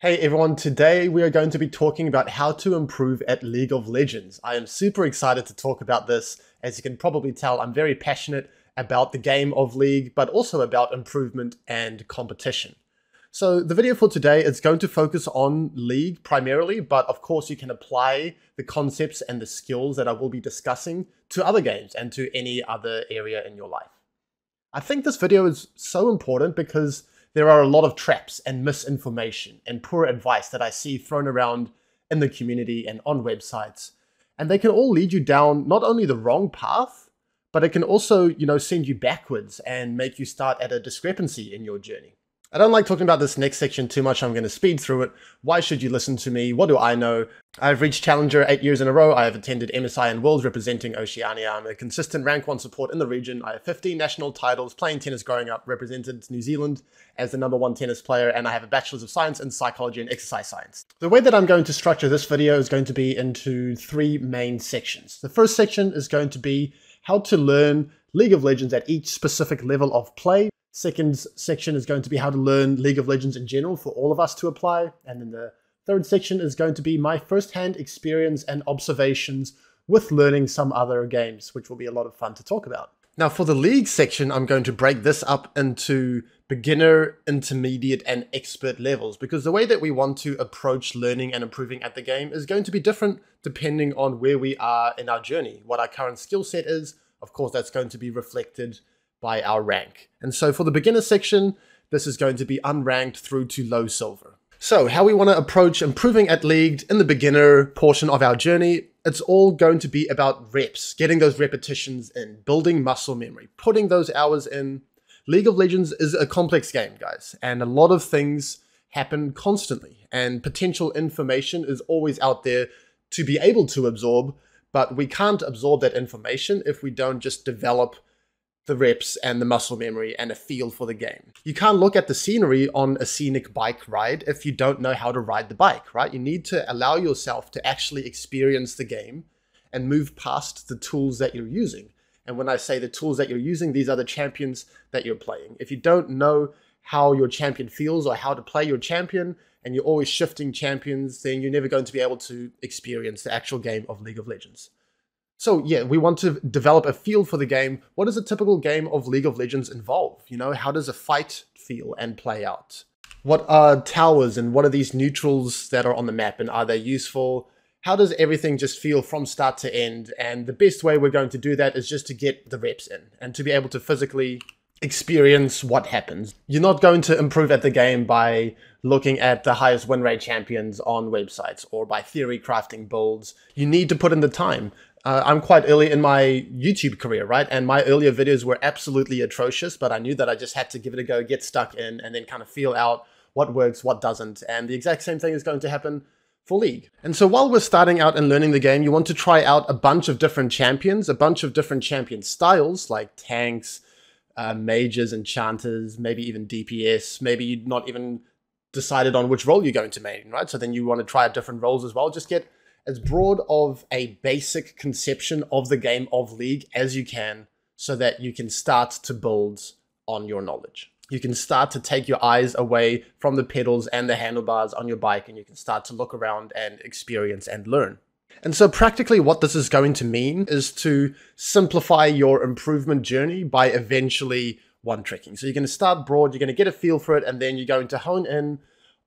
Hey everyone, today we are going to be talking about how to improve at League of Legends. I am super excited to talk about this. As you can probably tell, I'm very passionate about the game of League, but also about improvement and competition. So the video for today is going to focus on League primarily, but of course you can apply the concepts and the skills that I will be discussing to other games and to any other area in your life. I think this video is so important because there are a lot of traps and misinformation and poor advice that I see thrown around in the community and on websites. And they can all lead you down not only the wrong path, but it can also, you know, send you backwards and make you start at a discrepancy in your journey. I don't like talking about this next section too much. I'm going to speed through it. Why should you listen to me? What do I know? I've reached Challenger eight years in a row. I have attended MSI and Worlds representing Oceania. I'm a consistent rank one support in the region. I have 15 national titles playing tennis growing up, represented New Zealand as the number one tennis player, and I have a Bachelor's of Science in Psychology and Exercise Science. The way that I'm going to structure this video is going to be into three main sections. The first section is going to be how to learn League of Legends at each specific level of play. Second section is going to be how to learn League of Legends in general for all of us to apply. And then the third section is going to be my first-hand experience and observations with learning some other games, which will be a lot of fun to talk about. Now, for the league section, I'm going to break this up into beginner, intermediate, and expert levels because the way that we want to approach learning and improving at the game is going to be different depending on where we are in our journey, what our current skill set is. Of course, that's going to be reflected by our rank. And so for the beginner section, this is going to be unranked through to low silver. So how we want to approach improving at League in the beginner portion of our journey, it's all going to be about reps, getting those repetitions in, building muscle memory, putting those hours in. League of Legends is a complex game, guys, and a lot of things happen constantly, and potential information is always out there to be able to absorb, but we can't absorb that information if we don't just develop the reps and the muscle memory and a feel for the game. You can't look at the scenery on a scenic bike ride if you don't know how to ride the bike, right? You need to allow yourself to actually experience the game and move past the tools that you're using. And when I say the tools that you're using, these are the champions that you're playing. If you don't know how your champion feels or how to play your champion, and you're always shifting champions, then you're never going to be able to experience the actual game of League of Legends. So yeah, we want to develop a feel for the game. What does a typical game of League of Legends involve? You know, how does a fight feel and play out? What are towers and what are these neutrals that are on the map and are they useful? How does everything just feel from start to end? And the best way we're going to do that is just to get the reps in and to be able to physically experience what happens. You're not going to improve at the game by looking at the highest win rate champions on websites or by theory crafting builds. You need to put in the time uh, I'm quite early in my YouTube career, right? And my earlier videos were absolutely atrocious, but I knew that I just had to give it a go, get stuck in, and then kind of feel out what works, what doesn't. And the exact same thing is going to happen for League. And so while we're starting out and learning the game, you want to try out a bunch of different champions, a bunch of different champion styles like tanks, uh, mages, enchanters, maybe even DPS. Maybe you'd not even decided on which role you're going to main, right? So then you want to try out different roles as well. Just get as broad of a basic conception of the game of League as you can so that you can start to build on your knowledge. You can start to take your eyes away from the pedals and the handlebars on your bike and you can start to look around and experience and learn. And so practically what this is going to mean is to simplify your improvement journey by eventually one tricking. So you're going to start broad, you're going to get a feel for it, and then you're going to hone in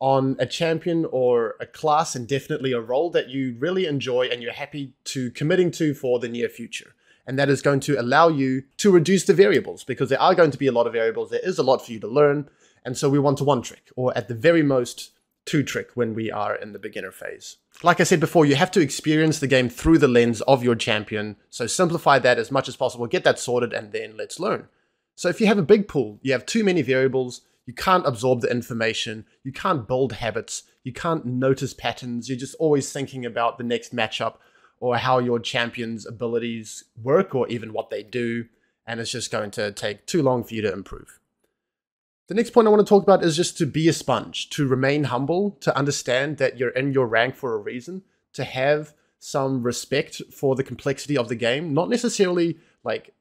on a champion or a class and definitely a role that you really enjoy and you're happy to committing to for the near future. And that is going to allow you to reduce the variables because there are going to be a lot of variables. There is a lot for you to learn. And so we want to one trick or at the very most two trick when we are in the beginner phase. Like I said before, you have to experience the game through the lens of your champion. So simplify that as much as possible, get that sorted, and then let's learn. So if you have a big pool, you have too many variables, you can't absorb the information. You can't build habits. You can't notice patterns. You're just always thinking about the next matchup or how your champion's abilities work or even what they do. And it's just going to take too long for you to improve. The next point I want to talk about is just to be a sponge, to remain humble, to understand that you're in your rank for a reason, to have some respect for the complexity of the game, not necessarily like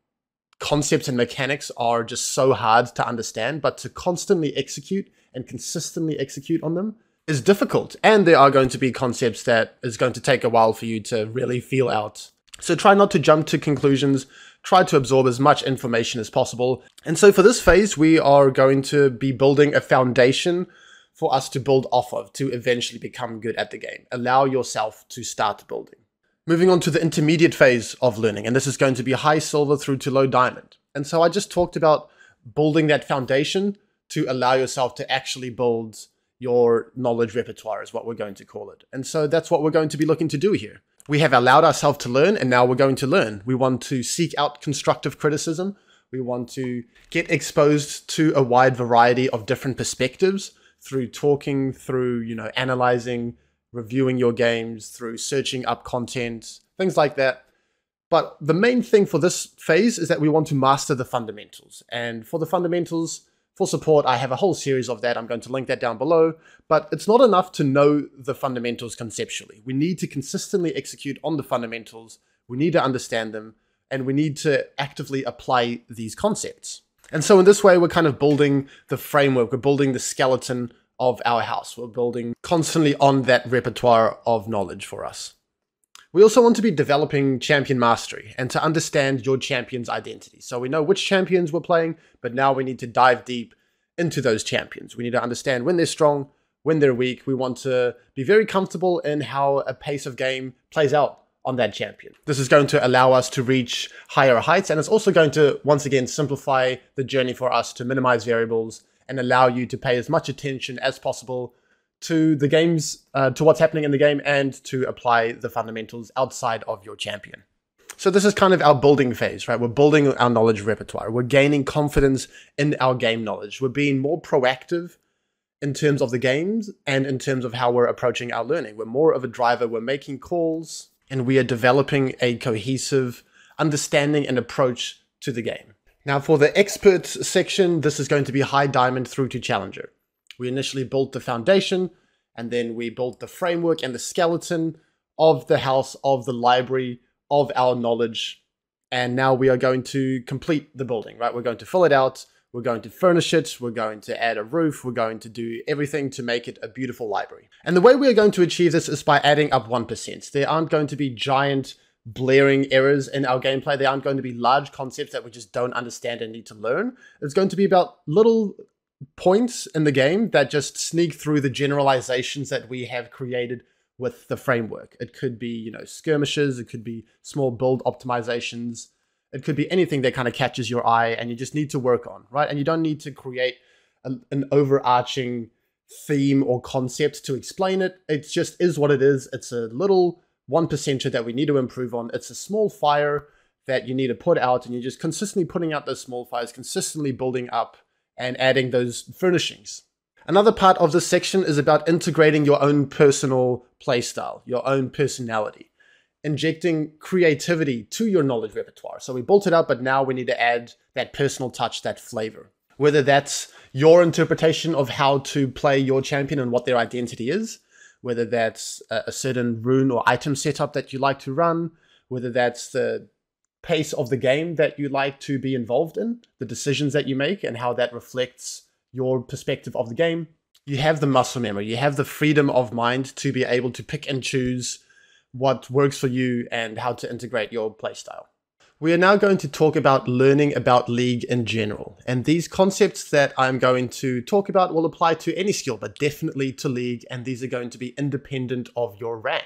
concepts and mechanics are just so hard to understand, but to constantly execute and consistently execute on them is difficult and there are going to be concepts that is going to take a while for you to really feel out. So try not to jump to conclusions, try to absorb as much information as possible. And so for this phase, we are going to be building a foundation for us to build off of to eventually become good at the game. Allow yourself to start building. Moving on to the intermediate phase of learning, and this is going to be high silver through to low diamond. And so I just talked about building that foundation to allow yourself to actually build your knowledge repertoire, is what we're going to call it. And so that's what we're going to be looking to do here. We have allowed ourselves to learn, and now we're going to learn. We want to seek out constructive criticism. We want to get exposed to a wide variety of different perspectives through talking, through, you know, analyzing, reviewing your games, through searching up content, things like that. But the main thing for this phase is that we want to master the fundamentals. And for the fundamentals, for support, I have a whole series of that. I'm going to link that down below. But it's not enough to know the fundamentals conceptually. We need to consistently execute on the fundamentals. We need to understand them. And we need to actively apply these concepts. And so in this way, we're kind of building the framework, we're building the skeleton of our house. We're building constantly on that repertoire of knowledge for us. We also want to be developing champion mastery and to understand your champion's identity. So we know which champions we're playing, but now we need to dive deep into those champions. We need to understand when they're strong, when they're weak. We want to be very comfortable in how a pace of game plays out on that champion. This is going to allow us to reach higher heights and it's also going to once again simplify the journey for us to minimize variables and allow you to pay as much attention as possible to the games, uh, to what's happening in the game and to apply the fundamentals outside of your champion. So this is kind of our building phase, right? We're building our knowledge repertoire. We're gaining confidence in our game knowledge. We're being more proactive in terms of the games and in terms of how we're approaching our learning. We're more of a driver. We're making calls, and we are developing a cohesive understanding and approach to the game. Now for the expert section, this is going to be high diamond through to challenger. We initially built the foundation and then we built the framework and the skeleton of the house, of the library, of our knowledge. And now we are going to complete the building, right? We're going to fill it out. We're going to furnish it. We're going to add a roof. We're going to do everything to make it a beautiful library. And the way we are going to achieve this is by adding up 1%. There aren't going to be giant blaring errors in our gameplay. They aren't going to be large concepts that we just don't understand and need to learn. It's going to be about little points in the game that just sneak through the generalizations that we have created with the framework. It could be, you know, skirmishes, it could be small build optimizations, it could be anything that kind of catches your eye and you just need to work on, right? And you don't need to create a, an overarching theme or concept to explain it. It just is what it is. It's a little one percenter that we need to improve on. It's a small fire that you need to put out, and you're just consistently putting out those small fires, consistently building up and adding those furnishings. Another part of this section is about integrating your own personal playstyle, your own personality injecting creativity to your knowledge repertoire. So we built it up, but now we need to add that personal touch, that flavor. Whether that's your interpretation of how to play your champion and what their identity is, whether that's a certain rune or item setup that you like to run, whether that's the pace of the game that you like to be involved in, the decisions that you make, and how that reflects your perspective of the game. You have the muscle memory, you have the freedom of mind to be able to pick and choose what works for you and how to integrate your playstyle. We are now going to talk about learning about League in general. And these concepts that I'm going to talk about will apply to any skill, but definitely to League. And these are going to be independent of your rank.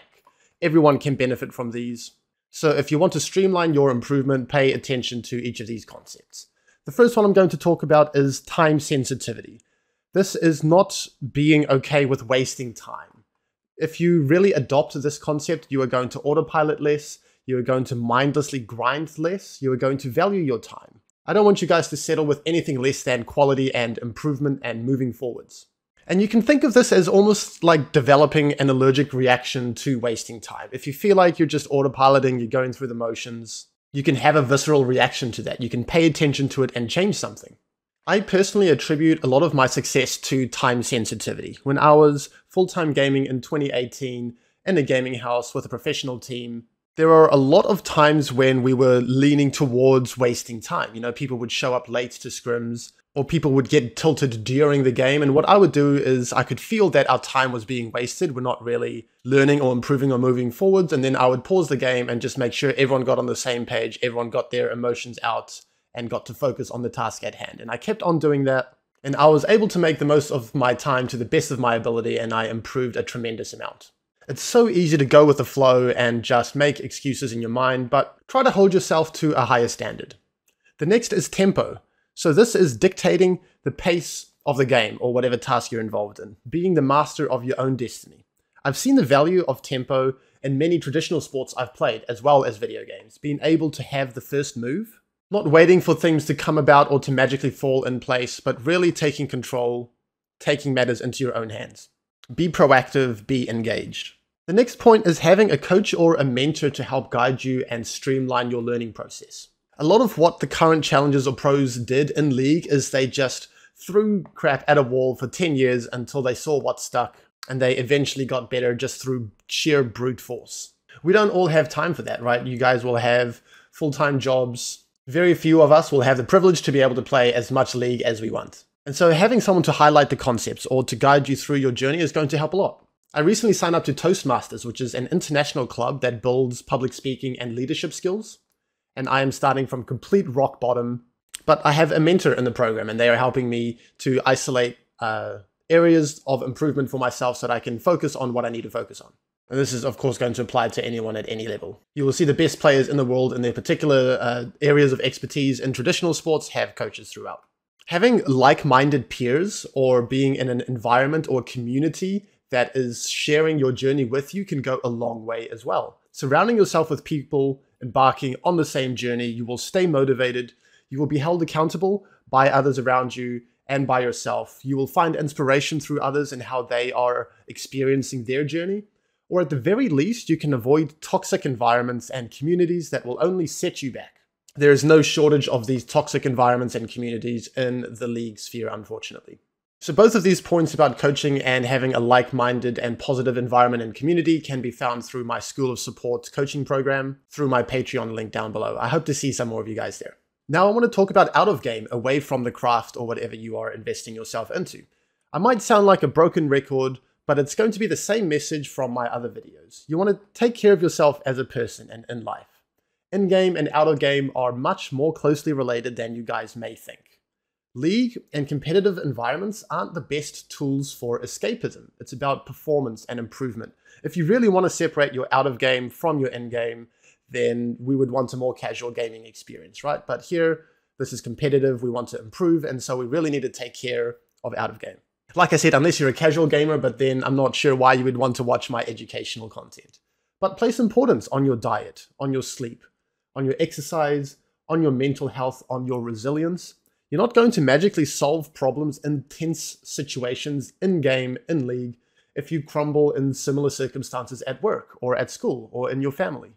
Everyone can benefit from these. So if you want to streamline your improvement, pay attention to each of these concepts. The first one I'm going to talk about is time sensitivity. This is not being okay with wasting time if you really adopt this concept, you are going to autopilot less, you are going to mindlessly grind less, you are going to value your time. I don't want you guys to settle with anything less than quality and improvement and moving forwards. And you can think of this as almost like developing an allergic reaction to wasting time. If you feel like you're just autopiloting, you're going through the motions, you can have a visceral reaction to that. You can pay attention to it and change something. I personally attribute a lot of my success to time sensitivity. When I was full time gaming in 2018 in a gaming house with a professional team, there are a lot of times when we were leaning towards wasting time. You know, people would show up late to scrims, or people would get tilted during the game. And what I would do is I could feel that our time was being wasted. We're not really learning or improving or moving forwards. And then I would pause the game and just make sure everyone got on the same page, everyone got their emotions out and got to focus on the task at hand. And I kept on doing that. And I was able to make the most of my time to the best of my ability, and I improved a tremendous amount. It's so easy to go with the flow and just make excuses in your mind, but try to hold yourself to a higher standard. The next is tempo. So this is dictating the pace of the game or whatever task you're involved in, being the master of your own destiny. I've seen the value of tempo in many traditional sports I've played, as well as video games, being able to have the first move, not waiting for things to come about or to magically fall in place, but really taking control, taking matters into your own hands. Be proactive, be engaged. The next point is having a coach or a mentor to help guide you and streamline your learning process. A lot of what the current challengers or pros did in League is they just threw crap at a wall for 10 years until they saw what stuck and they eventually got better just through sheer brute force. We don't all have time for that, right? You guys will have full time jobs. Very few of us will have the privilege to be able to play as much League as we want. And so having someone to highlight the concepts or to guide you through your journey is going to help a lot. I recently signed up to Toastmasters, which is an international club that builds public speaking and leadership skills and I am starting from complete rock bottom. But I have a mentor in the program, and they are helping me to isolate uh, areas of improvement for myself so that I can focus on what I need to focus on. And this is, of course, going to apply to anyone at any level. You will see the best players in the world in their particular uh, areas of expertise in traditional sports have coaches throughout. Having like minded peers or being in an environment or community that is sharing your journey with you can go a long way as well. Surrounding yourself with people embarking on the same journey. You will stay motivated. You will be held accountable by others around you and by yourself. You will find inspiration through others and how they are experiencing their journey. Or at the very least, you can avoid toxic environments and communities that will only set you back. There is no shortage of these toxic environments and communities in the league sphere, unfortunately. So both of these points about coaching and having a like-minded and positive environment and community can be found through my School of Support coaching program, through my Patreon link down below. I hope to see some more of you guys there. Now I want to talk about out of game, away from the craft or whatever you are investing yourself into. I might sound like a broken record, but it's going to be the same message from my other videos. You want to take care of yourself as a person and in life. In-game and out of game are much more closely related than you guys may think. League and competitive environments aren't the best tools for escapism. It's about performance and improvement. If you really want to separate your out of game from your in game, then we would want a more casual gaming experience, right? But here, this is competitive, we want to improve, and so we really need to take care of out of game. Like I said, unless you're a casual gamer, but then I'm not sure why you would want to watch my educational content. But place importance on your diet, on your sleep, on your exercise, on your mental health, on your resilience, you're not going to magically solve problems in tense situations in game, in league, if you crumble in similar circumstances at work or at school or in your family.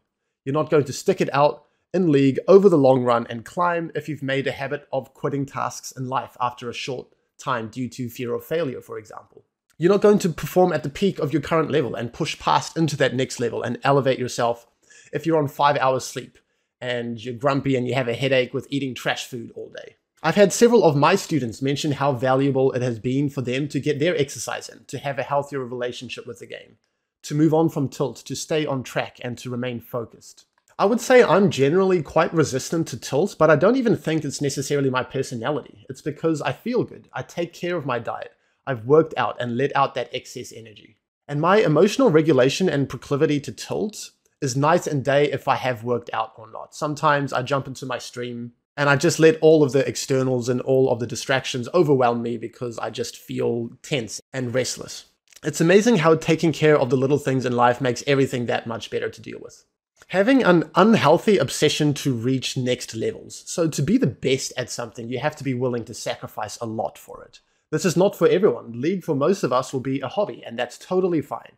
You're not going to stick it out in league over the long run and climb if you've made a habit of quitting tasks in life after a short time due to fear of failure, for example. You're not going to perform at the peak of your current level and push past into that next level and elevate yourself if you're on five hours sleep and you're grumpy and you have a headache with eating trash food all day. I've had several of my students mention how valuable it has been for them to get their exercise in, to have a healthier relationship with the game, to move on from tilt, to stay on track, and to remain focused. I would say I'm generally quite resistant to tilt, but I don't even think it's necessarily my personality. It's because I feel good, I take care of my diet, I've worked out and let out that excess energy. And my emotional regulation and proclivity to tilt is night and day if I have worked out or not. Sometimes I jump into my stream and I just let all of the externals and all of the distractions overwhelm me because I just feel tense and restless. It's amazing how taking care of the little things in life makes everything that much better to deal with. Having an unhealthy obsession to reach next levels. So, to be the best at something, you have to be willing to sacrifice a lot for it. This is not for everyone. League for most of us will be a hobby, and that's totally fine.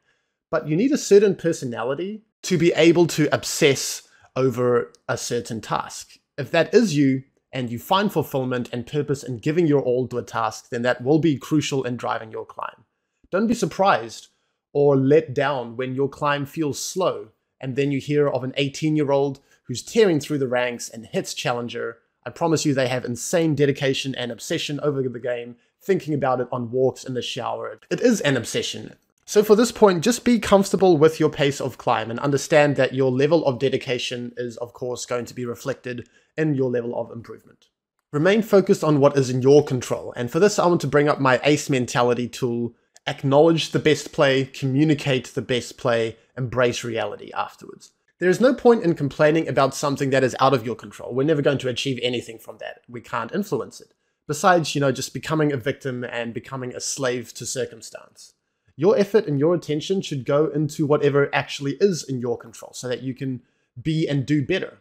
But you need a certain personality to be able to obsess over a certain task. If that is you, and you find fulfillment and purpose in giving your all to a task, then that will be crucial in driving your climb. Don't be surprised or let down when your climb feels slow and then you hear of an 18 year old who's tearing through the ranks and hits Challenger I promise you they have insane dedication and obsession over the game, thinking about it on walks in the shower. It is an obsession. So for this point, just be comfortable with your pace of climb and understand that your level of dedication is of course going to be reflected in your level of improvement. Remain focused on what is in your control. And for this, I want to bring up my ACE mentality tool. Acknowledge the best play, communicate the best play, embrace reality afterwards. There is no point in complaining about something that is out of your control. We're never going to achieve anything from that. We can't influence it. Besides, you know, just becoming a victim and becoming a slave to circumstance. Your effort and your attention should go into whatever actually is in your control so that you can be and do better,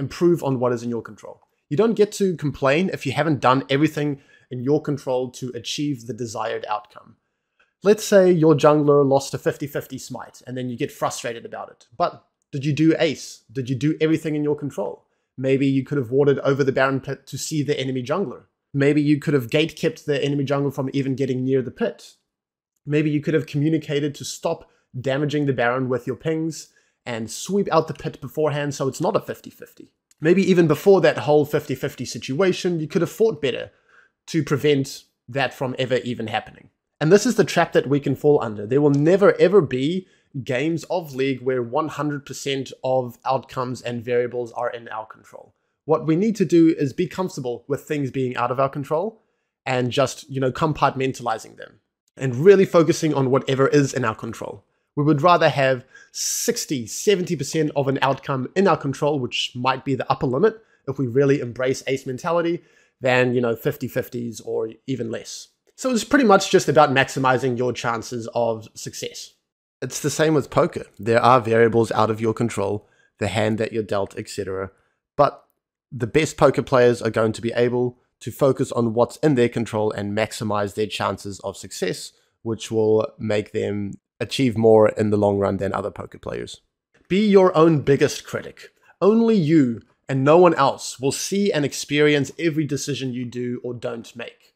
improve on what is in your control. You don't get to complain if you haven't done everything in your control to achieve the desired outcome. Let's say your jungler lost a 50-50 smite and then you get frustrated about it. But did you do ace? Did you do everything in your control? Maybe you could have warded over the Baron pit to see the enemy jungler. Maybe you could have gate kept the enemy jungle from even getting near the pit. Maybe you could have communicated to stop damaging the Baron with your pings and sweep out the pit beforehand so it's not a 50-50. Maybe even before that whole 50-50 situation, you could have fought better to prevent that from ever even happening. And this is the trap that we can fall under. There will never ever be games of League where 100% of outcomes and variables are in our control. What we need to do is be comfortable with things being out of our control and just, you know, compartmentalizing them and really focusing on whatever is in our control. We would rather have 60, 70% of an outcome in our control, which might be the upper limit if we really embrace ace mentality, than, you know, 50 50s or even less. So it's pretty much just about maximizing your chances of success. It's the same with poker. There are variables out of your control, the hand that you're dealt, etc. But the best poker players are going to be able to focus on what's in their control and maximize their chances of success, which will make them achieve more in the long run than other poker players. Be your own biggest critic. Only you and no one else will see and experience every decision you do or don't make.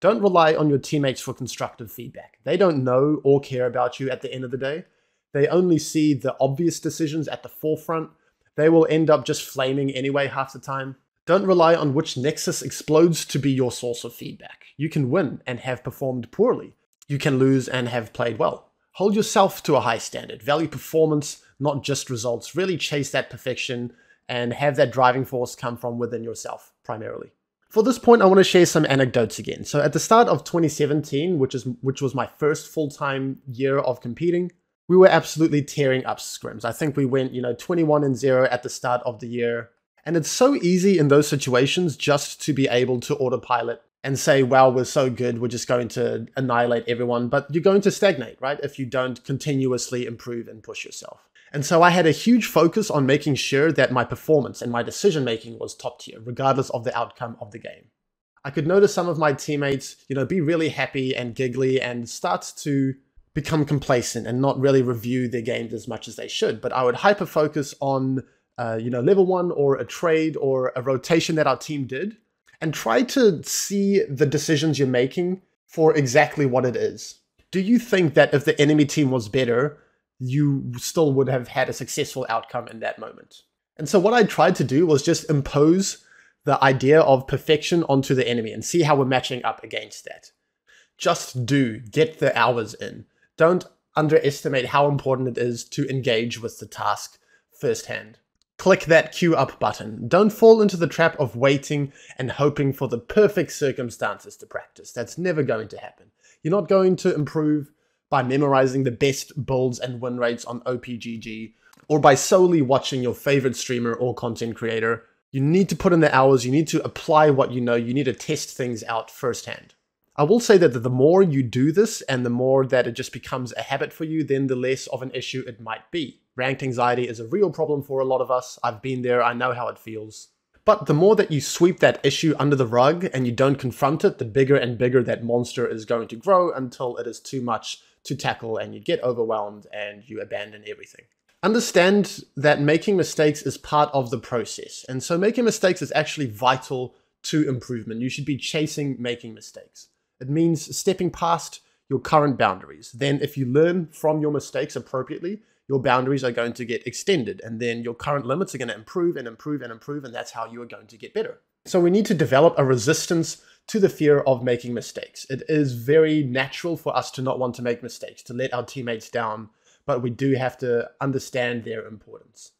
Don't rely on your teammates for constructive feedback. They don't know or care about you at the end of the day. They only see the obvious decisions at the forefront. They will end up just flaming anyway half the time. Don't rely on which Nexus explodes to be your source of feedback. You can win and have performed poorly. You can lose and have played well. Hold yourself to a high standard. Value performance, not just results. Really chase that perfection and have that driving force come from within yourself primarily. For this point, I want to share some anecdotes again. So at the start of 2017, which is which was my first full-time year of competing, we were absolutely tearing up scrims. I think we went, you know, 21 and 0 at the start of the year. And it's so easy in those situations just to be able to autopilot and say, wow, we're so good, we're just going to annihilate everyone. But you're going to stagnate, right? If you don't continuously improve and push yourself. And so I had a huge focus on making sure that my performance and my decision making was top tier, regardless of the outcome of the game. I could notice some of my teammates, you know, be really happy and giggly and start to become complacent and not really review their games as much as they should. But I would hyper focus on, uh, you know, level one or a trade or a rotation that our team did and try to see the decisions you're making for exactly what it is. Do you think that if the enemy team was better, you still would have had a successful outcome in that moment? And so what I tried to do was just impose the idea of perfection onto the enemy and see how we're matching up against that. Just do, get the hours in. Don't underestimate how important it is to engage with the task firsthand click that queue up button. Don't fall into the trap of waiting and hoping for the perfect circumstances to practice. That's never going to happen. You're not going to improve by memorizing the best builds and win rates on OPGG or by solely watching your favorite streamer or content creator. You need to put in the hours, you need to apply what you know, you need to test things out firsthand. I will say that the more you do this and the more that it just becomes a habit for you, then the less of an issue it might be. Ranked anxiety is a real problem for a lot of us. I've been there, I know how it feels. But the more that you sweep that issue under the rug and you don't confront it, the bigger and bigger that monster is going to grow until it is too much to tackle and you get overwhelmed and you abandon everything. Understand that making mistakes is part of the process. And so making mistakes is actually vital to improvement. You should be chasing making mistakes. It means stepping past your current boundaries. Then if you learn from your mistakes appropriately, your boundaries are going to get extended and then your current limits are going to improve and improve and improve and that's how you are going to get better. So we need to develop a resistance to the fear of making mistakes. It is very natural for us to not want to make mistakes, to let our teammates down, but we do have to understand their importance.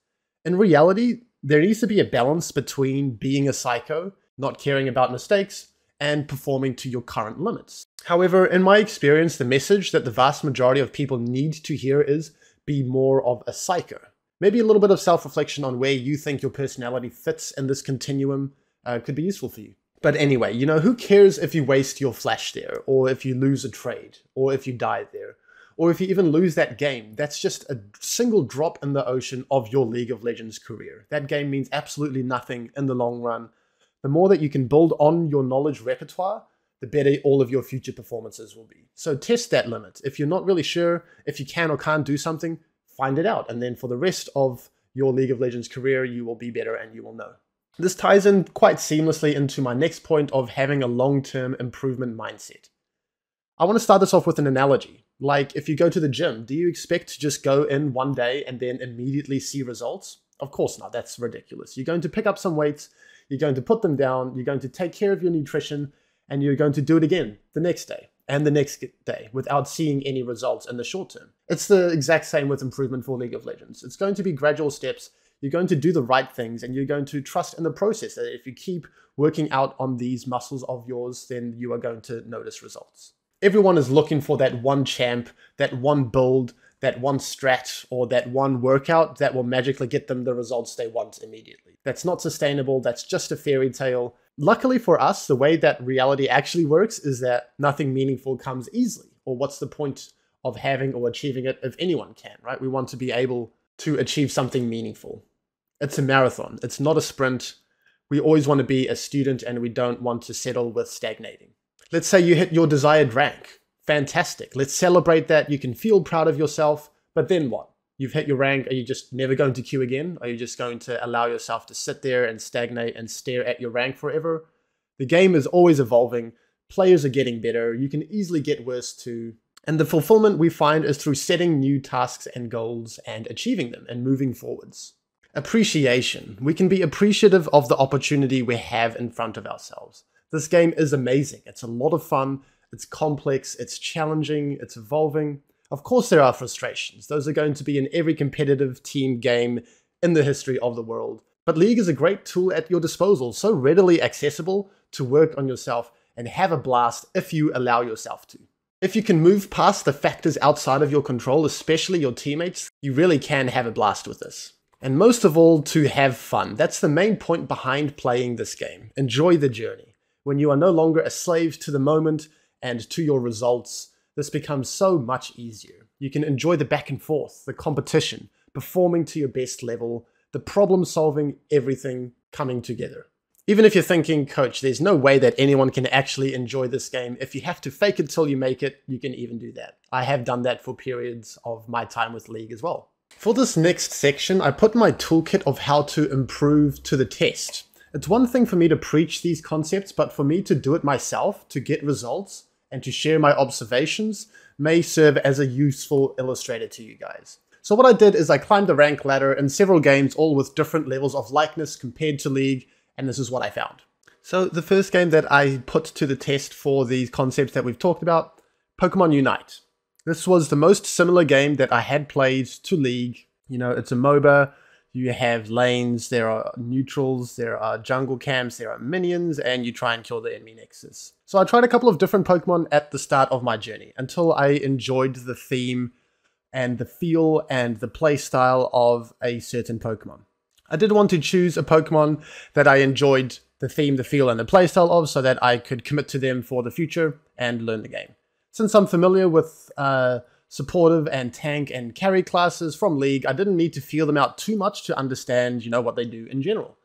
In reality, there needs to be a balance between being a psycho, not caring about mistakes, and performing to your current limits. However, in my experience, the message that the vast majority of people need to hear is be more of a psycho. Maybe a little bit of self reflection on where you think your personality fits in this continuum uh, could be useful for you. But anyway, you know, who cares if you waste your flash there, or if you lose a trade, or if you die there, or if you even lose that game? That's just a single drop in the ocean of your League of Legends career. That game means absolutely nothing in the long run. The more that you can build on your knowledge repertoire, the better all of your future performances will be. So test that limit. If you're not really sure if you can or can't do something, find it out. And then for the rest of your League of Legends career, you will be better and you will know. This ties in quite seamlessly into my next point of having a long term improvement mindset. I want to start this off with an analogy. Like if you go to the gym, do you expect to just go in one day and then immediately see results? Of course not. That's ridiculous. You're going to pick up some weights, you're going to put them down, you're going to take care of your nutrition, and you're going to do it again the next day and the next day without seeing any results in the short term. It's the exact same with improvement for League of Legends. It's going to be gradual steps you're going to do the right things and you're going to trust in the process that if you keep working out on these muscles of yours, then you are going to notice results. Everyone is looking for that one champ, that one build, that one strat, or that one workout that will magically get them the results they want immediately. That's not sustainable, that's just a fairy tale. Luckily for us, the way that reality actually works is that nothing meaningful comes easily. Or what's the point of having or achieving it if anyone can, right? We want to be able to achieve something meaningful. It's a marathon, it's not a sprint. We always want to be a student and we don't want to settle with stagnating. Let's say you hit your desired rank. Fantastic. Let's celebrate that. You can feel proud of yourself. But then what? You've hit your rank. Are you just never going to queue again? Are you just going to allow yourself to sit there and stagnate and stare at your rank forever? The game is always evolving. Players are getting better. You can easily get worse too. And the fulfillment we find is through setting new tasks and goals and achieving them and moving forwards. Appreciation. We can be appreciative of the opportunity we have in front of ourselves. This game is amazing. It's a lot of fun. It's complex. It's challenging. It's evolving. Of course, there are frustrations. Those are going to be in every competitive team game in the history of the world. But League is a great tool at your disposal, so readily accessible to work on yourself and have a blast if you allow yourself to. If you can move past the factors outside of your control, especially your teammates, you really can have a blast with this and most of all, to have fun. That's the main point behind playing this game. Enjoy the journey. When you are no longer a slave to the moment and to your results, this becomes so much easier. You can enjoy the back and forth, the competition, performing to your best level, the problem solving, everything coming together. Even if you're thinking, coach, there's no way that anyone can actually enjoy this game. If you have to fake it till you make it, you can even do that. I have done that for periods of my time with League as well. For this next section, I put my toolkit of how to improve to the test. It's one thing for me to preach these concepts, but for me to do it myself, to get results, and to share my observations may serve as a useful illustrator to you guys. So what I did is I climbed the rank ladder in several games, all with different levels of likeness compared to League, and this is what I found. So the first game that I put to the test for these concepts that we've talked about, Pokemon Unite. This was the most similar game that I had played to League. You know, it's a MOBA. You have lanes, there are neutrals, there are jungle camps, there are minions, and you try and kill the enemy nexus. So I tried a couple of different Pokemon at the start of my journey until I enjoyed the theme and the feel and the playstyle of a certain Pokemon. I did want to choose a Pokemon that I enjoyed the theme, the feel, and the playstyle of so that I could commit to them for the future and learn the game. Since I'm familiar with uh, supportive and tank and carry classes from League, I didn't need to feel them out too much to understand, you know, what they do in general.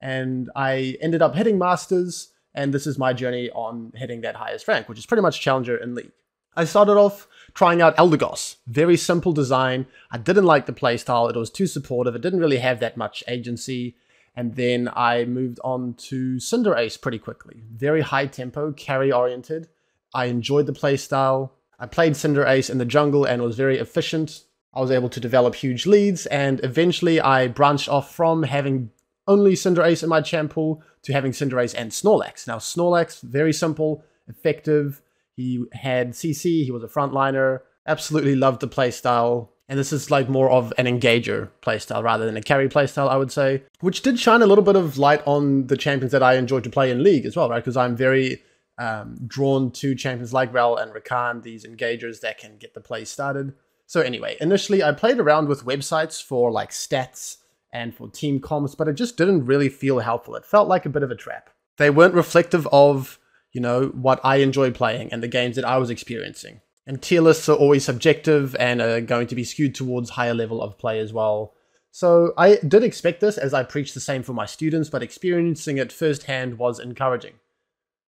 And I ended up hitting Masters, and this is my journey on hitting that highest rank, which is pretty much Challenger in League. I started off trying out Eldegoss. Very simple design. I didn't like the playstyle. It was too supportive. It didn't really have that much agency. And then I moved on to Cinderace pretty quickly. Very high tempo, carry oriented. I enjoyed the playstyle. I played Cinderace in the jungle and was very efficient. I was able to develop huge leads, and eventually I branched off from having only Cinderace in my champ pool to having Cinderace and Snorlax. Now, Snorlax, very simple, effective. He had CC, he was a frontliner, absolutely loved the playstyle. And this is like more of an engager playstyle rather than a carry playstyle, I would say, which did shine a little bit of light on the champions that I enjoy to play in League as well, right? Because I'm very um, drawn to champions like Rell and Rakan, these engagers that can get the play started. So anyway, initially I played around with websites for like stats and for team comps, but it just didn't really feel helpful. It felt like a bit of a trap. They weren't reflective of, you know, what I enjoy playing and the games that I was experiencing. And tier lists are always subjective and are going to be skewed towards higher level of play as well. So I did expect this as I preached the same for my students, but experiencing it firsthand was encouraging.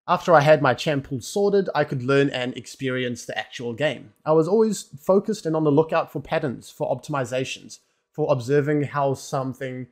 After I had my champ pool sorted, I could learn and experience the actual game. I was always focused and on the lookout for patterns, for optimizations, for observing how something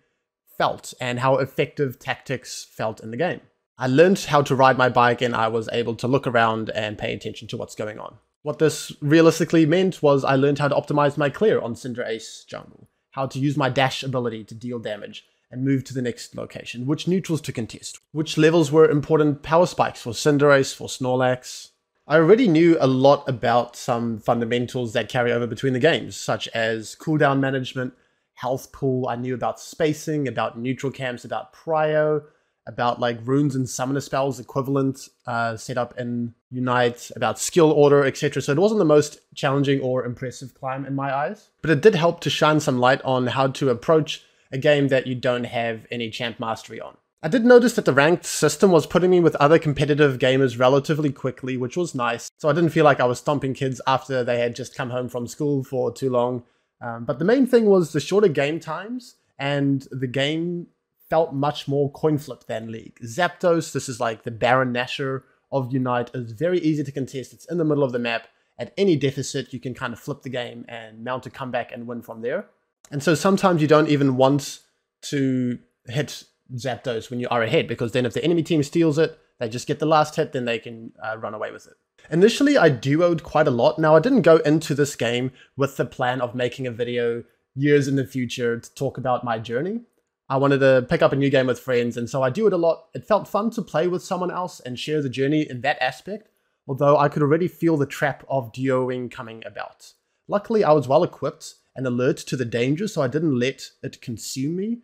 felt and how effective tactics felt in the game. I learned how to ride my bike and I was able to look around and pay attention to what's going on. What this realistically meant was I learned how to optimize my clear on Cinderace jungle, how to use my dash ability to deal damage, and move to the next location, which neutrals to contest, which levels were important power spikes for Cinderace, for Snorlax. I already knew a lot about some fundamentals that carry over between the games, such as cooldown management, health pool, I knew about spacing, about neutral camps, about prio, about like runes and summoner spells equivalent uh, set up in Unite, about skill order, etc. So it wasn't the most challenging or impressive climb in my eyes, but it did help to shine some light on how to approach a game that you don't have any champ mastery on. I did notice that the ranked system was putting me with other competitive gamers relatively quickly, which was nice. So I didn't feel like I was stomping kids after they had just come home from school for too long. Um, but the main thing was the shorter game times and the game felt much more coin flip than League. Zapdos, this is like the Baron Nashor of Unite, is very easy to contest. It's in the middle of the map. At any deficit, you can kind of flip the game and mount a comeback and win from there. And so sometimes you don't even want to hit Zapdos when you are ahead, because then if the enemy team steals it, they just get the last hit, then they can uh, run away with it. Initially, I duoed quite a lot. Now, I didn't go into this game with the plan of making a video years in the future to talk about my journey. I wanted to pick up a new game with friends, and so I do it a lot. It felt fun to play with someone else and share the journey in that aspect, although I could already feel the trap of duoing coming about. Luckily, I was well equipped and alert to the danger, so I didn't let it consume me.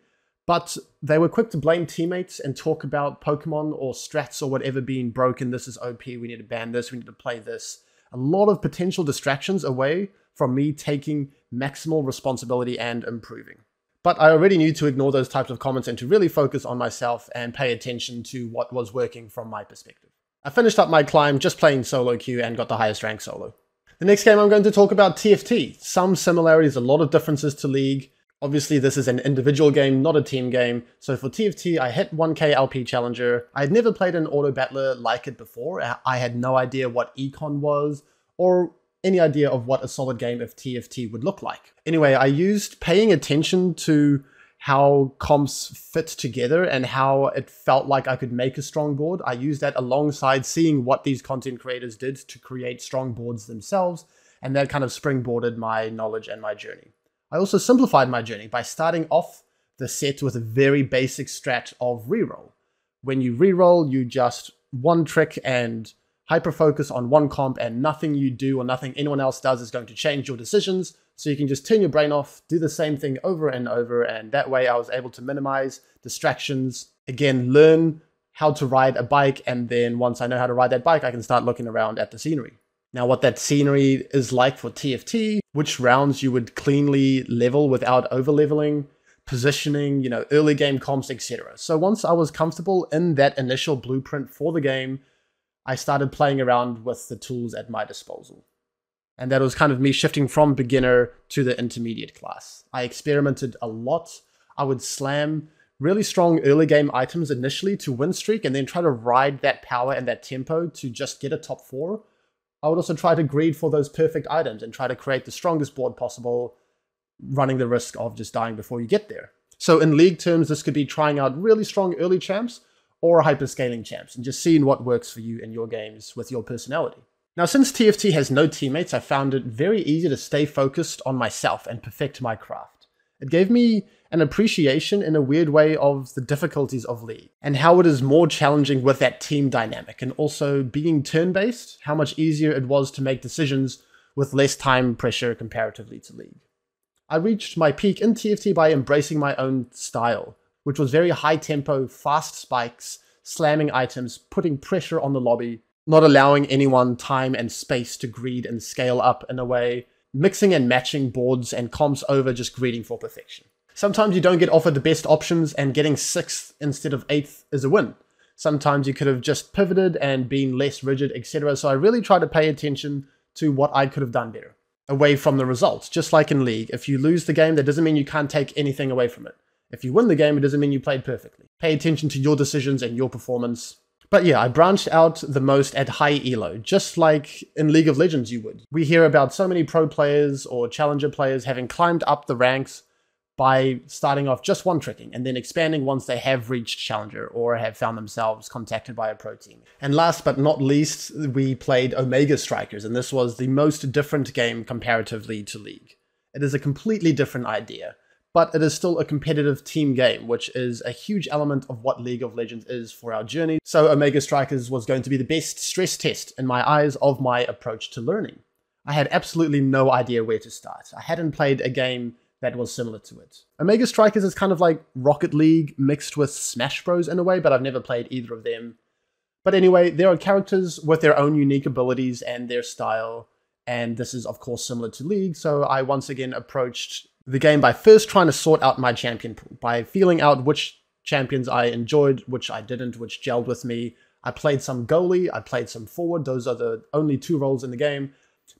But they were quick to blame teammates and talk about Pokemon or strats or whatever being broken. This is OP, we need to ban this, we need to play this. A lot of potential distractions away from me taking maximal responsibility and improving. But I already knew to ignore those types of comments and to really focus on myself and pay attention to what was working from my perspective. I finished up my climb just playing solo queue and got the highest rank solo. The next game I'm going to talk about TFT. Some similarities, a lot of differences to League. Obviously, this is an individual game, not a team game. So for TFT, I hit 1k LP Challenger. I had never played an auto battler like it before. I had no idea what Econ was or any idea of what a solid game of TFT would look like. Anyway, I used paying attention to how comps fit together and how it felt like I could make a strong board. I used that alongside seeing what these content creators did to create strong boards themselves, and that kind of springboarded my knowledge and my journey. I also simplified my journey by starting off the set with a very basic strat of reroll. When you reroll, you just one trick and hyper focus on one comp and nothing you do or nothing anyone else does is going to change your decisions. So you can just turn your brain off, do the same thing over and over. And that way I was able to minimize distractions. Again, learn how to ride a bike. And then once I know how to ride that bike, I can start looking around at the scenery. Now, what that scenery is like for TFT, which rounds you would cleanly level without over leveling, positioning, you know, early game comps, etc. So once I was comfortable in that initial blueprint for the game, I started playing around with the tools at my disposal. And that was kind of me shifting from beginner to the intermediate class. I experimented a lot. I would slam really strong early game items initially to win streak and then try to ride that power and that tempo to just get a top four. I would also try to greed for those perfect items and try to create the strongest board possible, running the risk of just dying before you get there. So in league terms, this could be trying out really strong early champs or a hyperscaling champs and just seeing what works for you in your games with your personality. Now, since TFT has no teammates, I found it very easy to stay focused on myself and perfect my craft. It gave me an appreciation in a weird way of the difficulties of League and how it is more challenging with that team dynamic and also being turn based, how much easier it was to make decisions with less time pressure comparatively to League. I reached my peak in TFT by embracing my own style, which was very high tempo, fast spikes, slamming items, putting pressure on the lobby, not allowing anyone time and space to greed and scale up in a way, mixing and matching boards and comps over just greeding for perfection. Sometimes you don't get offered the best options and getting 6th instead of 8th is a win. Sometimes you could have just pivoted and been less rigid, etc. So I really try to pay attention to what I could have done better, away from the results. Just like in League, if you lose the game, that doesn't mean you can't take anything away from it. If you win the game, it doesn't mean you played perfectly. Pay attention to your decisions and your performance. But yeah, I branched out the most at high elo, just like in League of Legends you would. We hear about so many pro players or challenger players having climbed up the ranks by starting off just one tricking and then expanding once they have reached Challenger or have found themselves contacted by a pro team. And last but not least, we played Omega Strikers, and this was the most different game comparatively to League. It is a completely different idea, but it is still a competitive team game, which is a huge element of what League of Legends is for our journey. So Omega Strikers was going to be the best stress test in my eyes of my approach to learning. I had absolutely no idea where to start. I hadn't played a game that was similar to it. Omega Strikers is kind of like Rocket League mixed with Smash Bros in a way, but I've never played either of them. But anyway, there are characters with their own unique abilities and their style, and this is of course similar to League, so I once again approached the game by first trying to sort out my champion pool, by feeling out which champions I enjoyed, which I didn't, which gelled with me. I played some goalie, I played some forward, those are the only two roles in the game.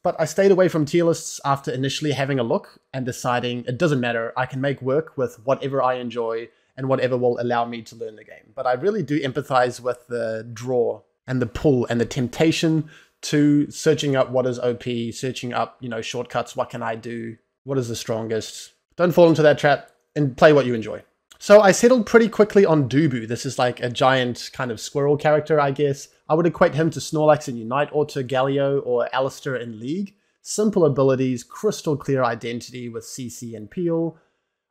But I stayed away from tier lists after initially having a look and deciding it doesn't matter, I can make work with whatever I enjoy and whatever will allow me to learn the game. But I really do empathize with the draw and the pull and the temptation to searching up what is OP, searching up, you know, shortcuts, what can I do, what is the strongest. Don't fall into that trap and play what you enjoy. So I settled pretty quickly on Dubu. This is like a giant kind of squirrel character, I guess. I would equate him to Snorlax in Unite or to Galio or Alistar in League. Simple abilities, crystal clear identity with CC and Peel.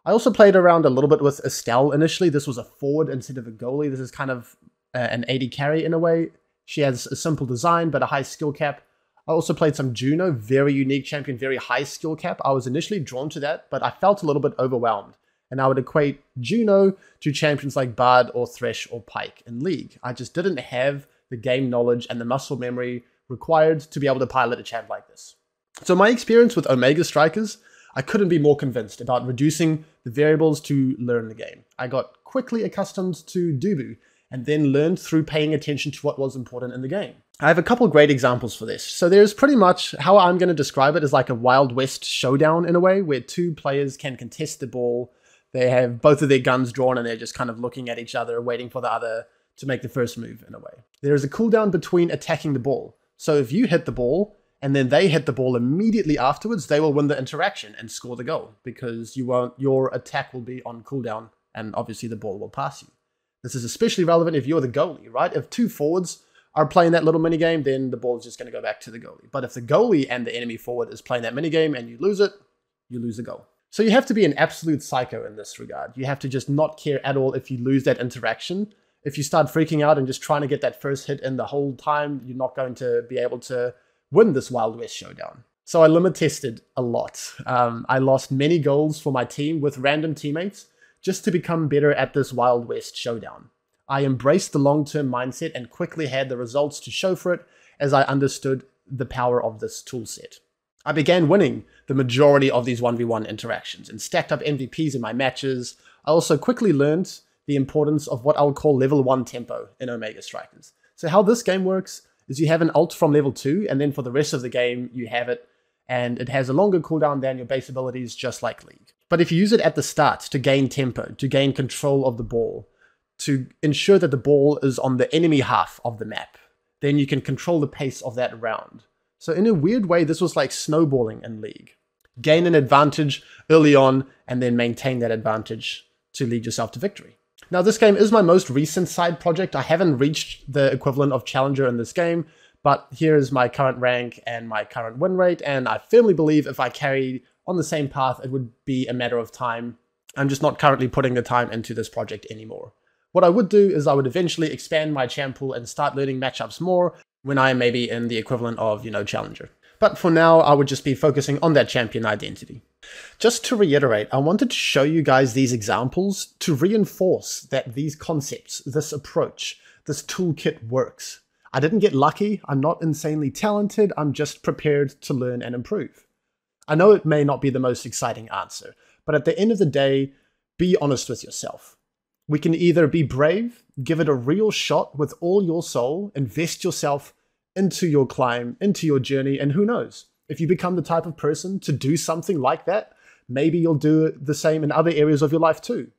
I also played around a little bit with Estelle initially. This was a forward instead of a goalie. This is kind of uh, an AD carry in a way. She has a simple design but a high skill cap. I also played some Juno, very unique champion, very high skill cap. I was initially drawn to that, but I felt a little bit overwhelmed and I would equate Juno to champions like Bard or Thresh or Pyke in League. I just didn't have the game knowledge and the muscle memory required to be able to pilot a champ like this. So my experience with Omega Strikers, I couldn't be more convinced about reducing the variables to learn the game. I got quickly accustomed to Dubu and then learned through paying attention to what was important in the game. I have a couple great examples for this. So there's pretty much how I'm going to describe it is like a Wild West showdown in a way where two players can contest the ball they have both of their guns drawn and they're just kind of looking at each other, waiting for the other to make the first move in a way. There is a cooldown between attacking the ball. So if you hit the ball and then they hit the ball immediately afterwards, they will win the interaction and score the goal because you won't your attack will be on cooldown and obviously the ball will pass you. This is especially relevant if you're the goalie, right? If two forwards are playing that little mini game, then the ball is just going to go back to the goalie. But if the goalie and the enemy forward is playing that mini game and you lose it, you lose the goal. So you have to be an absolute psycho in this regard. You have to just not care at all if you lose that interaction. If you start freaking out and just trying to get that first hit in the whole time, you're not going to be able to win this Wild West showdown. So I limit tested a lot. Um, I lost many goals for my team with random teammates just to become better at this Wild West showdown. I embraced the long term mindset and quickly had the results to show for it as I understood the power of this toolset. I began winning the majority of these 1v1 interactions and stacked up MVPs in my matches. I also quickly learned the importance of what I'll call level 1 tempo in Omega Strikers. So how this game works is you have an ult from level 2, and then for the rest of the game, you have it, and it has a longer cooldown than your base abilities, just like League. But if you use it at the start to gain tempo, to gain control of the ball, to ensure that the ball is on the enemy half of the map, then you can control the pace of that round. So in a weird way, this was like snowballing in League. Gain an advantage early on and then maintain that advantage to lead yourself to victory. Now this game is my most recent side project. I haven't reached the equivalent of Challenger in this game, but here is my current rank and my current win rate, and I firmly believe if I carried on the same path, it would be a matter of time I'm just not currently putting the time into this project anymore. What I would do is I would eventually expand my champ pool and start learning matchups more when I am maybe in the equivalent of, you know, Challenger. But for now, I would just be focusing on that champion identity. Just to reiterate, I wanted to show you guys these examples to reinforce that these concepts, this approach, this toolkit works. I didn't get lucky, I'm not insanely talented, I'm just prepared to learn and improve. I know it may not be the most exciting answer, but at the end of the day, be honest with yourself. We can either be brave, give it a real shot with all your soul, invest yourself into your climb, into your journey, and who knows? If you become the type of person to do something like that, maybe you'll do the same in other areas of your life too.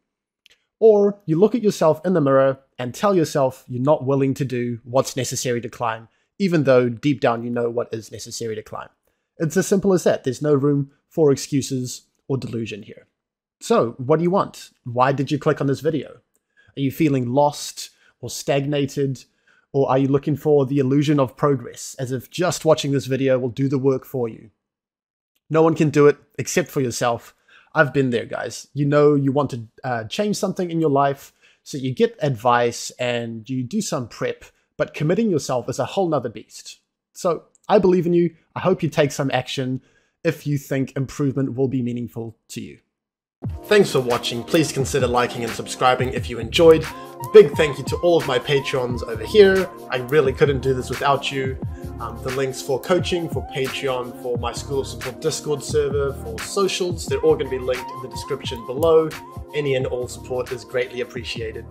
Or you look at yourself in the mirror and tell yourself you're not willing to do what's necessary to climb, even though deep down you know what is necessary to climb. It's as simple as that. There's no room for excuses or delusion here. So, what do you want? Why did you click on this video? Are you feeling lost or stagnated? Or are you looking for the illusion of progress, as if just watching this video will do the work for you? No one can do it except for yourself. I've been there, guys. You know you want to uh, change something in your life, so you get advice and you do some prep, but committing yourself is a whole nother beast. So I believe in you. I hope you take some action if you think improvement will be meaningful to you. Thanks for watching. Please consider liking and subscribing if you enjoyed. Big thank you to all of my patrons over here. I really couldn't do this without you. Um, the links for coaching, for Patreon, for my School of Support Discord server, for socials, they're all going to be linked in the description below. Any and all support is greatly appreciated.